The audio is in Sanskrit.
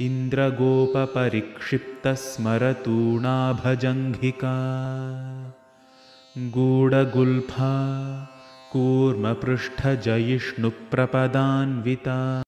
इन्द्रगोपपरिक्षिप्तस्मरतूणाभजङ्घिका। गूढगुल्फा कूर्मपृष्ठजयिष्णुप्रपदान्विता।